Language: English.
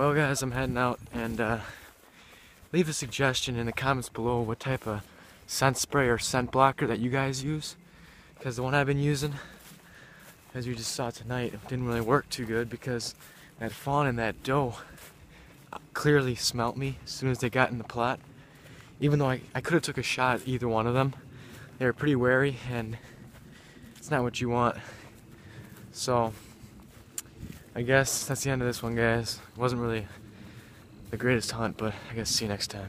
Well, guys, I'm heading out and uh, leave a suggestion in the comments below what type of scent spray or scent blocker that you guys use. Because the one I've been using, as you just saw tonight, didn't really work too good because that fawn and that doe clearly smelt me as soon as they got in the plot. Even though I, I could have took a shot at either one of them, they were pretty wary and it's not what you want. So, I guess that's the end of this one, guys. It wasn't really the greatest hunt, but I guess see you next time.